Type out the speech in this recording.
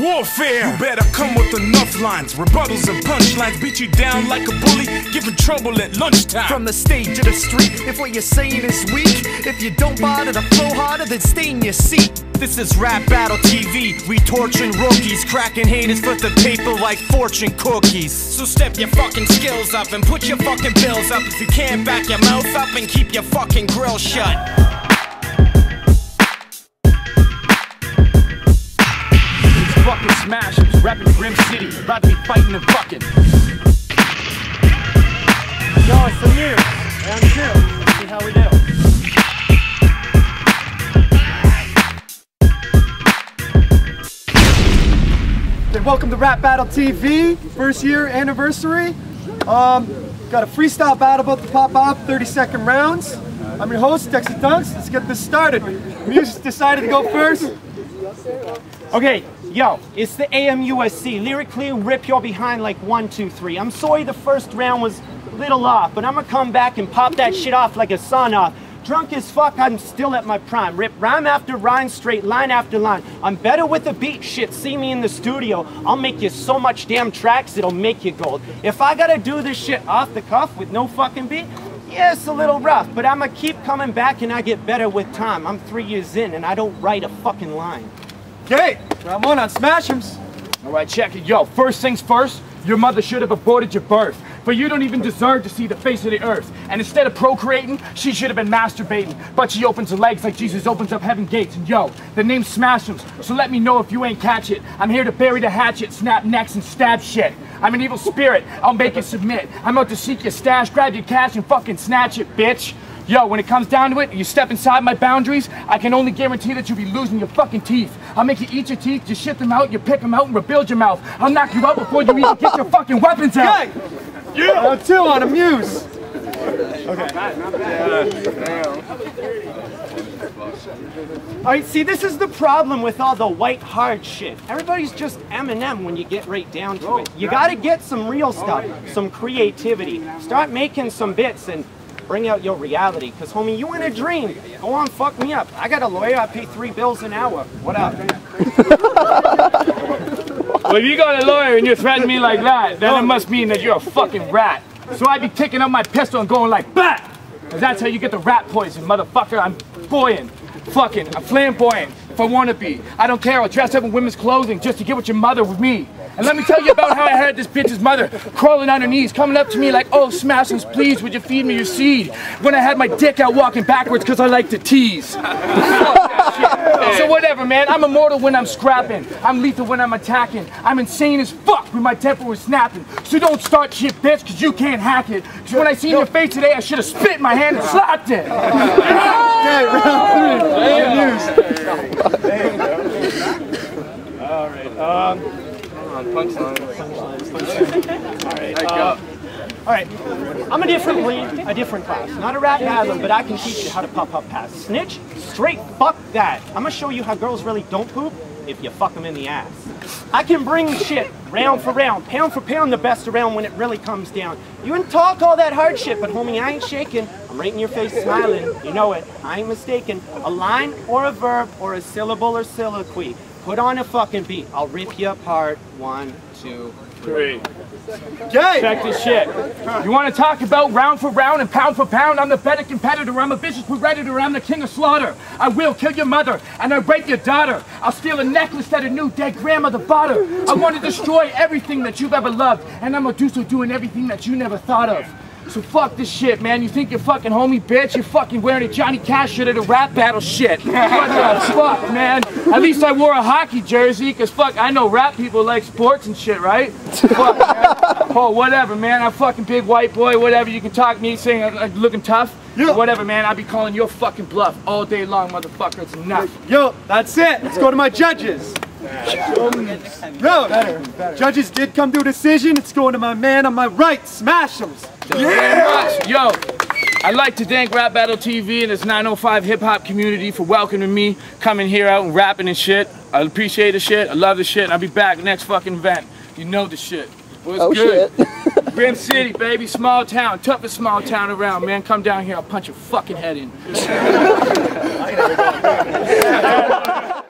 warfare. You better come with enough lines, rebuttals and punchlines. Beat you down like a bully, giving trouble at lunchtime. From the stage to the street, if what you're saying is weak, if you don't bother to flow harder, then stay in your seat. This is Rap Battle TV. We torching rookies, cracking haters for the paper like fortune cookies. So step your fucking skills up and put your fucking bills up. If you can't back your mouth up and keep your fucking grill shut. These fucking smashers, rapping Grim City, about to be fighting and fucking. Yo, it's the news. Round two. Let's see how we do. Okay, welcome to Rap Battle TV, first year anniversary. Um, got a freestyle battle about to pop off, 30 second rounds. I'm your host, Dexter Dunks. Let's get this started. Muse decided to go first. Okay, yo, it's the AMUSC. Lyrically, rip your behind like one, two, three. I'm sorry the first round was a little off, but I'm gonna come back and pop that shit off like a sun off. Drunk as fuck, I'm still at my prime. Rip rhyme after rhyme, straight line after line. I'm better with the beat shit. See me in the studio. I'll make you so much damn tracks, it'll make you gold. If I gotta do this shit off the cuff with no fucking beat, yeah, it's a little rough, but I'ma keep coming back and I get better with time. I'm three years in and I don't write a fucking line. Okay, one on Smash'ems. All right, check it. Yo, first things first, your mother should have aborted your birth. For you don't even deserve to see the face of the earth. And instead of procreating, she should have been masturbating. But she opens her legs like Jesus opens up heaven gates. And yo, the name Smash'ems, so let me know if you ain't catch it. I'm here to bury the hatchet, snap necks, and stab shit. I'm an evil spirit, I'll make you submit. I'm out to seek your stash, grab your cash, and fucking snatch it, bitch. Yo, when it comes down to it, you step inside my boundaries, I can only guarantee that you'll be losing your fucking teeth. I'll make you eat your teeth, you shit them out, you pick them out, and rebuild your mouth. I'll knock you out before you even get your fucking weapons out. Okay, yeah. Uh, round two on Amuse. All right, see, this is the problem with all the white hard shit. Everybody's just Eminem when you get right down to it. You gotta get some real stuff, some creativity. Start making some bits and bring out your reality. Cause homie, you in a dream. Go on, fuck me up. I got a lawyer, I pay three bills an hour. What up? Well, if you got a lawyer and you threaten me like that, then it must mean that you're a fucking rat. So I'd be taking up my pistol and going like, bat! Cause that's how you get the rat poison, motherfucker. I'm buoyant, fucking, I'm flamboyant if I wanna be. I don't care, I'll dress up in women's clothing just to get with your mother with me. And let me tell you about how I had this bitch's mother crawling on her knees, coming up to me like, oh, Smashings, please, would you feed me your seed? When I had my dick out walking backwards because I like to tease. So whatever, man. I'm immortal when I'm scrapping. I'm lethal when I'm attacking. I'm insane as fuck when my temper was snapping. So don't start shit, bitch, because you can't hack it. Because when I seen your face today, I should have spit in my hand and slapped it. Okay, round three on Amuse. Um, um, all right, I'm a different a different class. Not a rat battle, but I can teach you how to pop up pass. Snitch, straight fuck that. I'm gonna show you how girls really don't poop if you fuck them in the ass. I can bring shit round for round, pound for pound, the best around when it really comes down. You can talk all that hard shit, but homie, I ain't shaking. I'm right in your face smiling. You know it. I ain't mistaken. A line or a verb or a syllable or soliloquy. Put on a fucking beat. I'll rip you apart. One, two, Three. Check this shit. You want to talk about round for round and pound for pound? I'm the better competitor. I'm a vicious predator. I'm the king of slaughter. I will kill your mother and I'll rape your daughter. I'll steal a necklace that a new dead grandmother bought her. I want to destroy everything that you've ever loved, and I'm gonna do so doing everything that you never thought of. So fuck this shit, man. You think you're fucking homie, bitch? You're fucking wearing a Johnny Cash shirt at a rap battle shit. What the fuck, man? At least I wore a hockey jersey, cause fuck, I know rap people like sports and shit, right? fuck, man. Oh, whatever, man. I'm fucking big white boy, whatever. You can talk me saying I'm like, looking tough. Yeah. Whatever, man. I'll be calling your fucking bluff all day long, motherfucker. It's enough. yo, that's it. Let's go to my judges. No, judges did come to a decision. It's going to my man on my right, Smash'ems. Yeah! Yo, I'd like to thank Rap Battle TV and its 905 hip hop community for welcoming me, coming here out and rapping and shit. I appreciate the shit. I love the shit. And I'll be back next fucking event. You know the shit. What's Oh good? shit. Grim City, baby, small town, toughest small town around, man. Come down here, I'll punch your fucking head in.